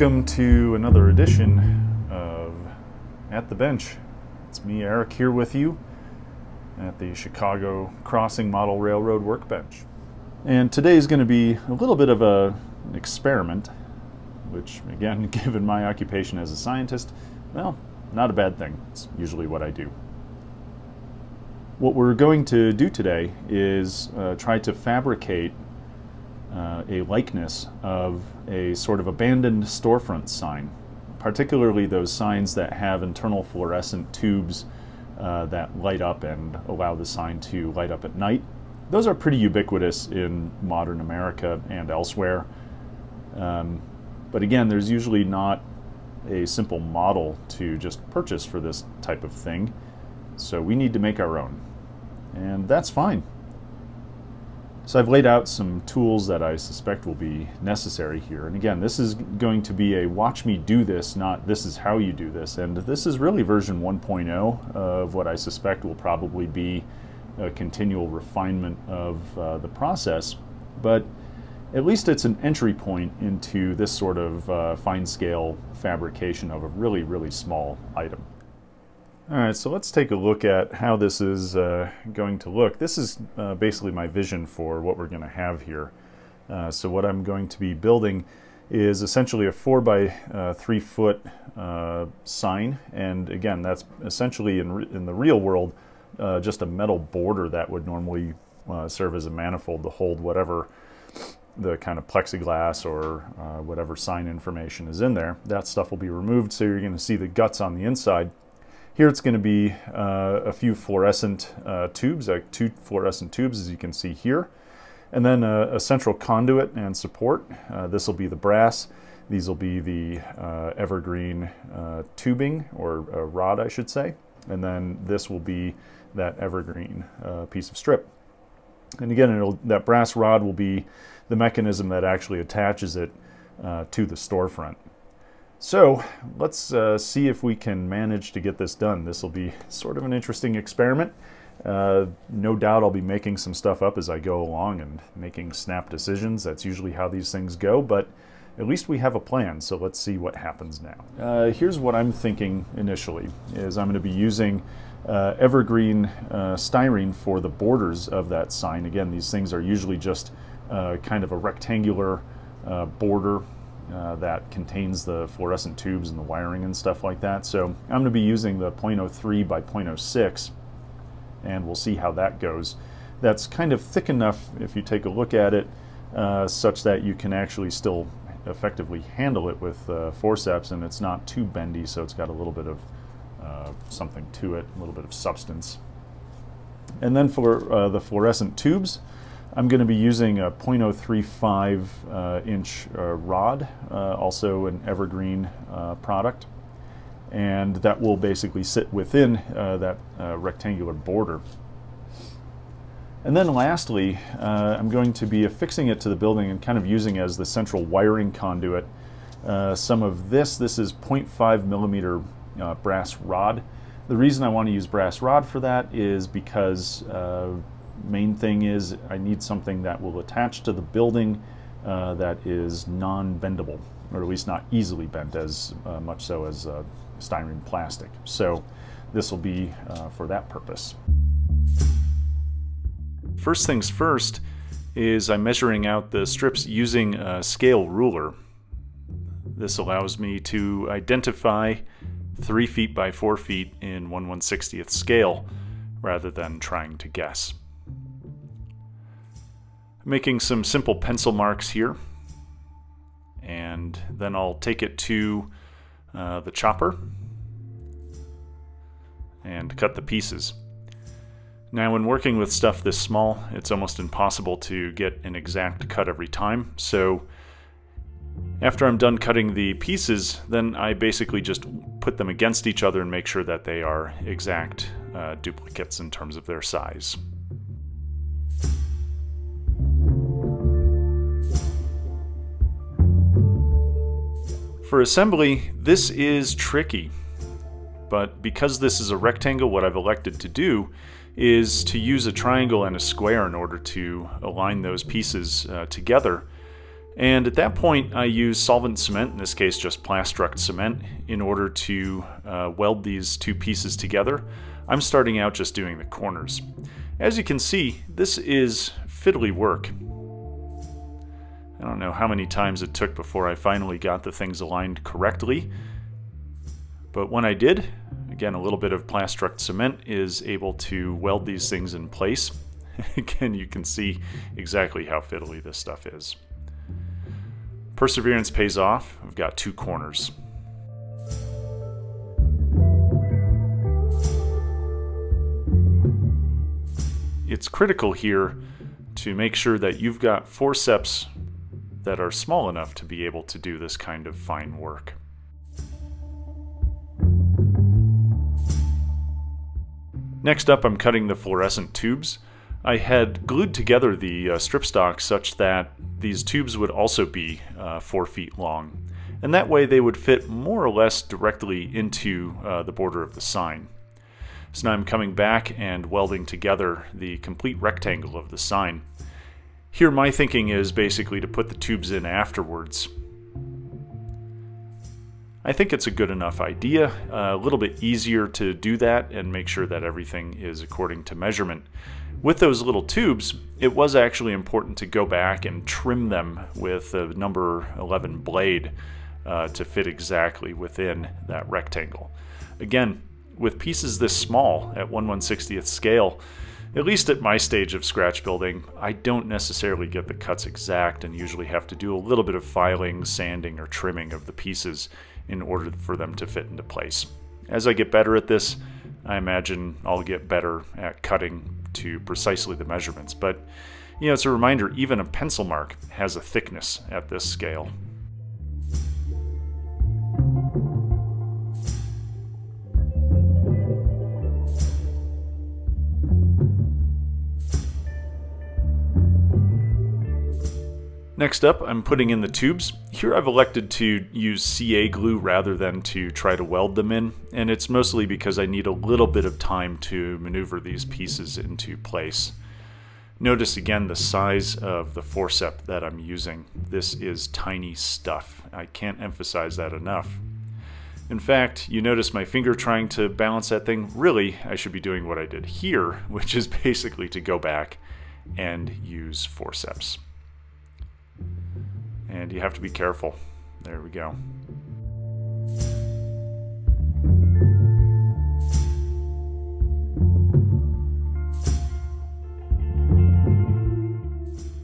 Welcome to another edition of At the Bench. It's me, Eric, here with you at the Chicago Crossing Model Railroad Workbench. And today is going to be a little bit of a, an experiment, which, again, given my occupation as a scientist, well, not a bad thing. It's usually what I do. What we're going to do today is uh, try to fabricate uh, a likeness of a sort of abandoned storefront sign, particularly those signs that have internal fluorescent tubes uh, that light up and allow the sign to light up at night. Those are pretty ubiquitous in modern America and elsewhere. Um, but again, there's usually not a simple model to just purchase for this type of thing. So we need to make our own. And that's fine. So I've laid out some tools that I suspect will be necessary here. And again, this is going to be a watch me do this, not this is how you do this. And this is really version 1.0 of what I suspect will probably be a continual refinement of uh, the process. But at least it's an entry point into this sort of uh, fine scale fabrication of a really, really small item. All right, so let's take a look at how this is uh, going to look. This is uh, basically my vision for what we're going to have here. Uh, so what I'm going to be building is essentially a 4 by uh, 3 foot uh, sign. And again, that's essentially in, in the real world uh, just a metal border that would normally serve as a manifold to hold whatever the kind of plexiglass or whatever sign information is in there. That stuff will be removed, so you're going to see the guts on the inside. Here it's going to be uh, a few fluorescent uh, tubes, like two fluorescent tubes as you can see here. And then a, a central conduit and support. Uh, this will be the brass. These will be the uh, evergreen uh, tubing, or rod I should say. And then this will be that evergreen uh, piece of strip. And again, that brass rod will be the mechanism that actually attaches it to the storefront. So let's uh, see if we can manage to get this done. This will be sort of an interesting experiment. Uh, no doubt I'll be making some stuff up as I go along and making snap decisions. That's usually how these things go, but at least we have a plan, so let's see what happens now. Uh, here's what I'm thinking initially, is I'm going to be using uh, evergreen uh, styrene for the borders of that sign. Again, these things are usually just uh, kind of a rectangular border uh, that contains the fluorescent tubes and the wiring and stuff like that. So I'm going to be using the 0.03 by 0.06 and we'll see how that goes. That's kind of thick enough if you take a look at it uh, such that you can actually still effectively handle it with uh, forceps and it's not too bendy so it's got a little bit of uh, something to it, a little bit of substance. And then for uh, the fluorescent tubes, I'm going to be using a 0.035 uh, inch uh, rod, uh, also an evergreen uh, product, and that will basically sit within uh, that uh, rectangular border. And then lastly, I'm going to be affixing it to the building and kind of using as the central wiring conduit some of this. This is 0.5 millimeter brass rod. The reason I want to use brass rod for that is because main thing is I need something that will attach to the building uh, that is non-bendable, or at least not easily bent as uh, much so as uh, styrene plastic. So this will be uh, for that purpose. First things first is I'm measuring out the strips using a scale ruler. This allows me to identify 3 feet by 4 feet in 1 160th scale rather than trying to guess making some simple pencil marks here. And then I'll take it to uh, the chopper and cut the pieces. Now when working with stuff this small, it's almost impossible to get an exact cut every time. So after I'm done cutting the pieces, then I basically just put them against each other and make sure that they are exact uh, duplicates in terms of their size. For assembly, this is tricky, but because this is a rectangle, what I've elected to do is to use a triangle and a square in order to align those pieces uh, together And at that point, I use solvent cement, in this case just Plastruct cement, in order to uh, weld these two pieces together. I'm starting out just doing the corners. As you can see, this is fiddly work. Know how many times it took before I finally got the things aligned correctly, but when I did, again, a little bit of Plastruct cement is able to weld these things in place. again, you can see exactly how fiddly this stuff is. Perseverance pays off. I've got two corners. It's critical here to make sure that you've got forceps that are small enough to be able to do this kind of fine work. Next up, I'm cutting the fluorescent tubes. I had glued together the uh, strip stock such that these tubes would also be uh, four feet long. And that way they would fit more or less directly into uh, the border of the sign. So now I'm coming back and welding together the complete rectangle of the sign. Here my thinking is basically to put the tubes in afterwards. I think it's a good enough idea, a little bit easier to do that and make sure that everything is according to measurement. With those little tubes, it was actually important to go back and trim them with a number 11 blade uh, to fit exactly within that rectangle. Again, with pieces this small at 1 160th scale, at least at my stage of scratch building, I don't necessarily get the cuts exact and usually have to do a little bit of filing, sanding, or trimming of the pieces in order for them to fit into place. As I get better at this, I imagine I'll get better at cutting to precisely the measurements. But, you know, it's a reminder even a pencil mark has a thickness at this scale. Next up, I'm putting in the tubes. Here I've elected to use CA glue rather than to try to weld them in, and it's mostly because I need a little bit of time to maneuver these pieces into place. Notice again the size of the forcep that I'm using. This is tiny stuff. I can't emphasize that enough. In fact, you notice my finger trying to balance that thing. Really, I should be doing what I did here, which is basically to go back and use forceps and you have to be careful. There we go.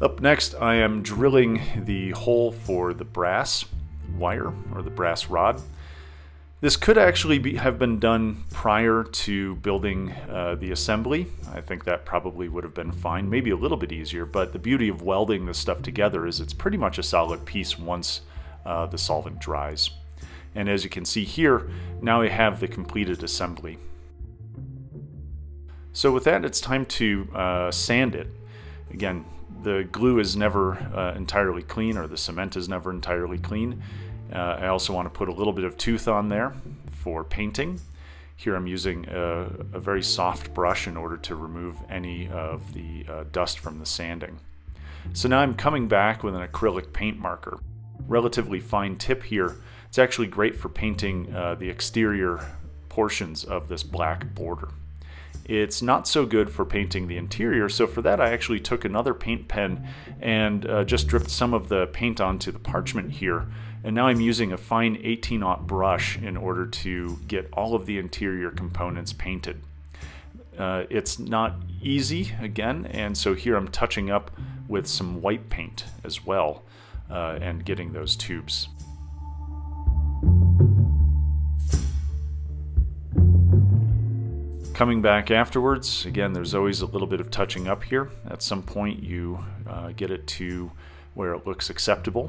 Up next, I am drilling the hole for the brass wire or the brass rod. This could actually be, have been done prior to building uh, the assembly. I think that probably would have been fine, maybe a little bit easier, but the beauty of welding this stuff together is it's pretty much a solid piece once uh, the solvent dries. And as you can see here, now we have the completed assembly. So with that, it's time to uh, sand it. Again, the glue is never uh, entirely clean or the cement is never entirely clean. Uh, I also want to put a little bit of tooth on there for painting. Here I'm using a, a very soft brush in order to remove any of the uh, dust from the sanding. So now I'm coming back with an acrylic paint marker. Relatively fine tip here. It's actually great for painting uh, the exterior portions of this black border. It's not so good for painting the interior, so for that I actually took another paint pen and uh, just dripped some of the paint onto the parchment here. And now I'm using a fine 18-aught brush in order to get all of the interior components painted. Uh, it's not easy, again, and so here I'm touching up with some white paint as well uh, and getting those tubes Coming back afterwards, again, there's always a little bit of touching up here. At some point, you uh, get it to where it looks acceptable.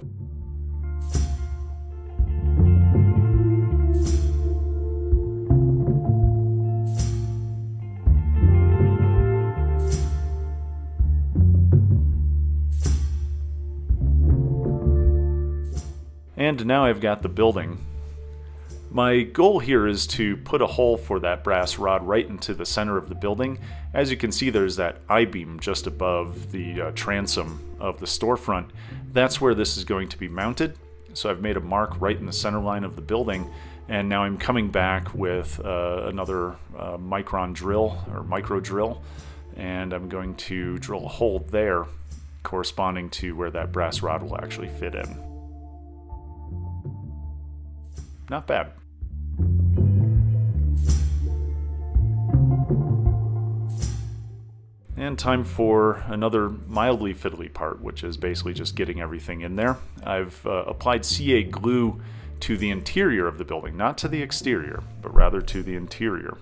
And now I've got the building My goal here is to put a hole for that brass rod right into the center of the building. As you can see, there's that I-beam just above the uh, transom of the storefront. That's where this is going to be mounted. So I've made a mark right in the center line of the building, and now I'm coming back with uh, another uh, micron drill, or micro drill, and I'm going to drill a hole there corresponding to where that brass rod will actually fit in. Not bad. And time for another mildly fiddly part, which is basically just getting everything in there. I've uh, applied CA glue to the interior of the building, not to the exterior, but rather to the interior.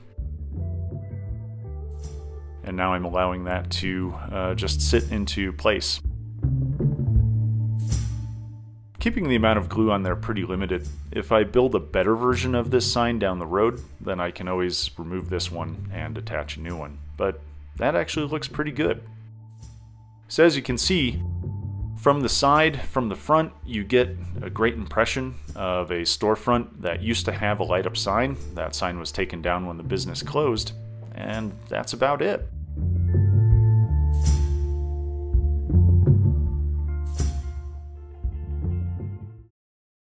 And now I'm allowing that to uh, just sit into place. Keeping the amount of glue on there pretty limited. If I build a better version of this sign down the road, then I can always remove this one and attach a new one. But that actually looks pretty good. So as you can see, from the side, from the front, you get a great impression of a storefront that used to have a light up sign. That sign was taken down when the business closed, and that's about it.